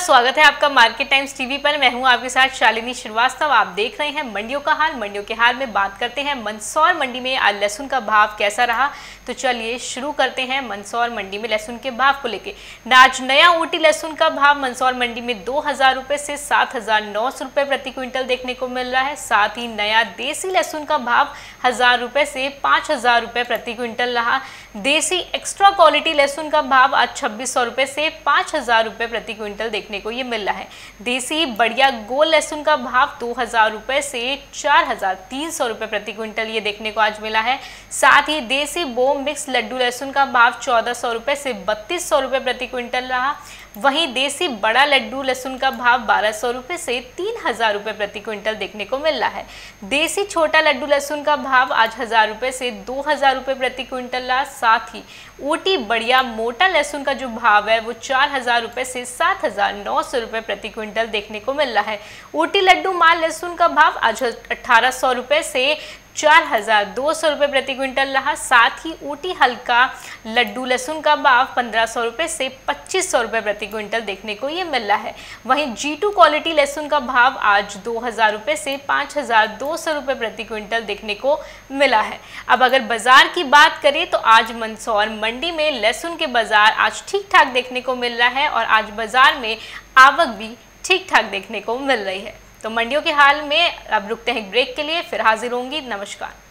स्वागत है आपका मार्केट टाइम्स टीवी पर। मैं हूँ आपके साथ शालिनी श्रीवास्तव। आप देख रहे हैं मंडियों का हाल। मंडियों के हाल में बात करते हैं मंदसौर मंडी में। आज लहसुन का भाव कैसा रहा? तो चलिए शुरू करते हैं मंदसौर मंडी में लहसुन के भाव को लेकर आज नया ऊटी लहसुन का भाव मंदसौर मंडी में दो हज़ार से सात प्रति क्विंटल देखने को मिल रहा है। साथ ही नया देसी लहसुन का भाव हज़ार से पाँच प्रति क्विंटल रहा। देसी एक्स्ट्रा क्वालिटी लहसुन का भाव आज छब्बीस सौ पाँच प्रति क्विंटल देखने को ये मिल रहा है। देसी बढ़िया गोल लहसुन का भाव दो हज़ार रुपए से चार हज़ार तीन सौ रुपए प्रति क्विंटल ये देखने को आज मिला है। साथ ही देसी बोम मिक्स लड्डू लहसुन का भाव चौदह सौ रुपए से बत्तीस सौ रुपए प्रति क्विंटल रहा। वहीं देसी बड़ा लड्डू लहसुन का भाव बारह सौ रुपए से तीन हज़ार रुपए प्रति क्विंटल देखने को मिल रहा है। देसी छोटा लड्डू लहसुन का भाव आज हज़ार रुपए से दो हज़ार रुपए प्रति क्विंटल रहा। साथ ही ऊटी बढ़िया मोटा लहसुन का जो भाव है, वो चार हज़ार रुपए से सात हज़ार नौ सौ रुपए प्रति क्विंटल देखने को मिल रहा है। ऊटी लड्डू माल लहसुन का भाव आज अठारह सौ रुपए से चार हज़ार दो सौ रुपये प्रति क्विंटल रहा। साथ ही ऊटी हल्का लड्डू लहसुन का भाव पंद्रह सौ रुपये से पच्चीस सौ रुपये प्रति क्विंटल देखने को ये मिल रहा है। वहीं जी टू क्वालिटी लहसुन का भाव आज दो हज़ार रुपये से पाँच हज़ार दो सौ रुपये प्रति क्विंटल देखने को मिला है। अब अगर बाज़ार की बात करें तो आज मंदसौर मंडी में लहसुन के बाज़ार आज ठीक ठाक देखने को मिल रहा है और आज बाज़ार में आवक भी ठीक ठाक देखने को मिल रही है। तो मंडियों के हाल में अब रुकते हैं ब्रेक के लिए, फिर हाजिर होंगी, नमस्कार।